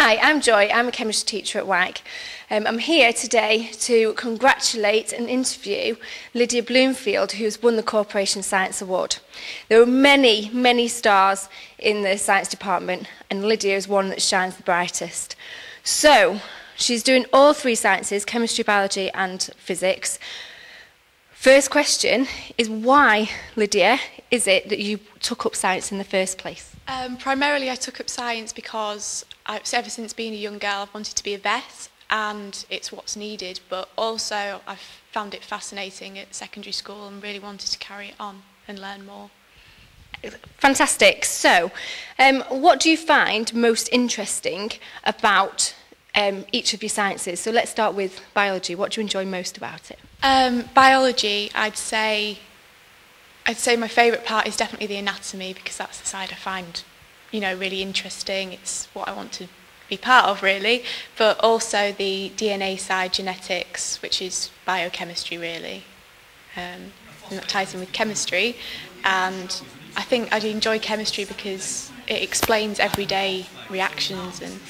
Hi, I'm Joy. I'm a chemistry teacher at WAG. Um, I'm here today to congratulate and interview Lydia Bloomfield, who's won the Corporation Science Award. There are many, many stars in the science department, and Lydia is one that shines the brightest. So, she's doing all three sciences, chemistry, biology and physics, First question is why, Lydia, is it that you took up science in the first place? Um, primarily, I took up science because I've, ever since being a young girl, I've wanted to be a vet, and it's what's needed. But also, I've found it fascinating at secondary school and really wanted to carry it on and learn more. Fantastic. So, um, what do you find most interesting about um, each of your sciences? So, let's start with biology. What do you enjoy most about it? Um, biology, I'd say I'd say my favourite part is definitely the anatomy because that's the side I find, you know, really interesting. It's what I want to be part of really, but also the DNA side, genetics, which is biochemistry really. Um, and that ties in with chemistry. And I think I'd enjoy chemistry because it explains everyday reactions and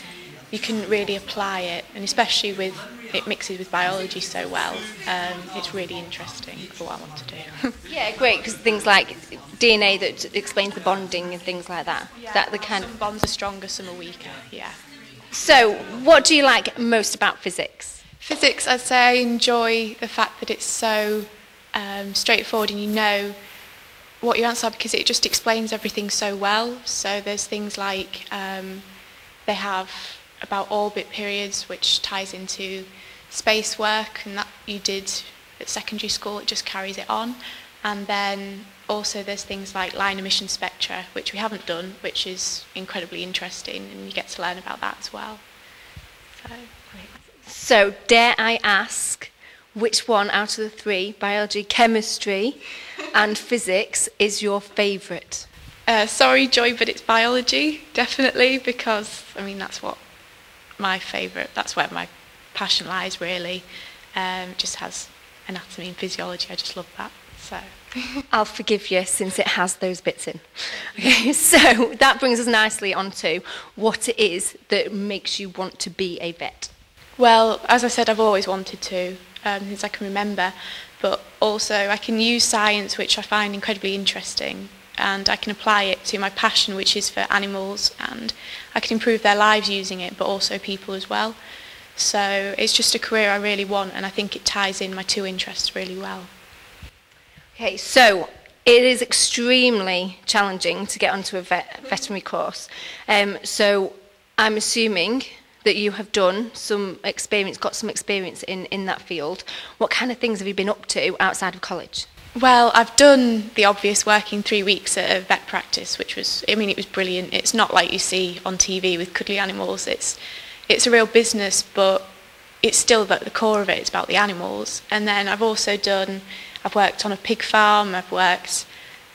you can really apply it, and especially with it mixes with biology so well. Um, it's really interesting for what I want to do. yeah, great because things like DNA that explains the bonding and things like that. Yeah, that the kind some bonds are stronger, some are weaker. Yeah. So, what do you like most about physics? Physics, I'd say I enjoy the fact that it's so um, straightforward and you know what your answer are because it just explains everything so well. So there's things like um, they have about orbit periods, which ties into space work, and that you did at secondary school, it just carries it on. And then also there's things like line emission spectra, which we haven't done, which is incredibly interesting, and you get to learn about that as well. So, so dare I ask, which one out of the three, biology, chemistry, and physics, is your favourite? Uh, sorry, Joy, but it's biology, definitely, because, I mean, that's what my favourite. That's where my passion lies, really. Um, just has anatomy and physiology. I just love that. So. I'll forgive you since it has those bits in. Okay, so that brings us nicely on to what it is that makes you want to be a vet. Well, as I said, I've always wanted to, um, since I can remember, but also I can use science, which I find incredibly interesting, and I can apply it to my passion, which is for animals, and I can improve their lives using it, but also people as well. So it's just a career I really want, and I think it ties in my two interests really well. Okay, so it is extremely challenging to get onto a vet, veterinary course. Um, so I'm assuming that you have done some experience, got some experience in, in that field. What kind of things have you been up to outside of college? Well, I've done the obvious working three weeks at a vet practice, which was, I mean, it was brilliant. It's not like you see on TV with cuddly animals. It's, it's a real business, but it's still at the core of it. It's about the animals. And then I've also done, I've worked on a pig farm. I've worked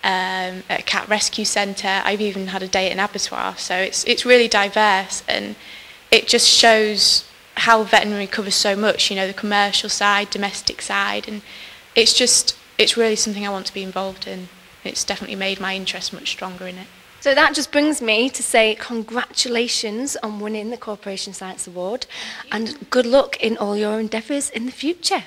um, at a cat rescue centre. I've even had a day at an abattoir. So it's, it's really diverse, and it just shows how veterinary covers so much. You know, the commercial side, domestic side, and it's just it's really something I want to be involved in. It's definitely made my interest much stronger in it. So that just brings me to say congratulations on winning the Corporation Science Award and good luck in all your endeavours in the future.